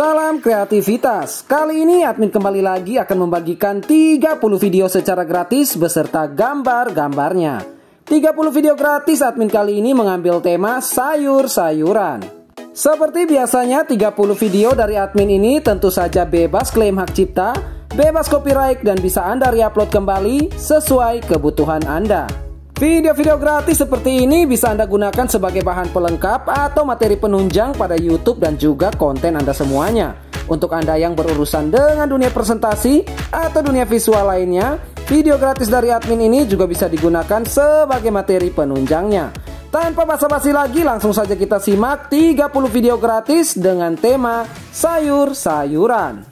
Salam kreativitas. Kali ini admin kembali lagi akan membagikan 30 video secara gratis beserta gambar-gambarnya. 30 video gratis admin kali ini mengambil tema sayur-sayuran. Seperti biasanya 30 video dari admin ini tentu saja bebas klaim hak cipta, bebas copyright dan bisa Anda reupload kembali sesuai kebutuhan Anda. Video-video gratis seperti ini bisa Anda gunakan sebagai bahan pelengkap atau materi penunjang pada YouTube dan juga konten Anda semuanya. Untuk Anda yang berurusan dengan dunia presentasi atau dunia visual lainnya, video gratis dari admin ini juga bisa digunakan sebagai materi penunjangnya. Tanpa basa-basi lagi, langsung saja kita simak 30 video gratis dengan tema sayur-sayuran.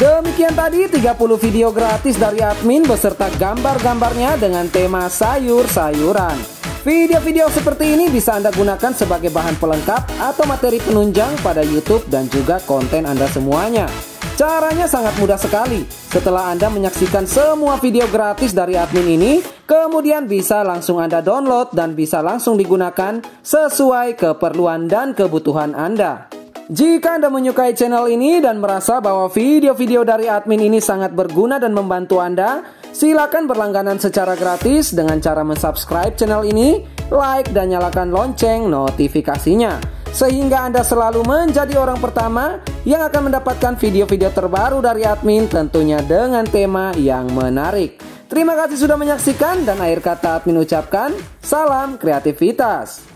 Demikian tadi 30 video gratis dari admin beserta gambar-gambarnya dengan tema sayur-sayuran. Video-video seperti ini bisa Anda gunakan sebagai bahan pelengkap atau materi penunjang pada YouTube dan juga konten Anda semuanya. Caranya sangat mudah sekali. Setelah Anda menyaksikan semua video gratis dari admin ini, kemudian bisa langsung Anda download dan bisa langsung digunakan sesuai keperluan dan kebutuhan Anda. Jika Anda menyukai channel ini dan merasa bahwa video-video dari admin ini sangat berguna dan membantu Anda, silakan berlangganan secara gratis dengan cara mensubscribe channel ini, like dan nyalakan lonceng notifikasinya. Sehingga Anda selalu menjadi orang pertama yang akan mendapatkan video-video terbaru dari admin tentunya dengan tema yang menarik. Terima kasih sudah menyaksikan dan akhir kata admin ucapkan, salam kreativitas.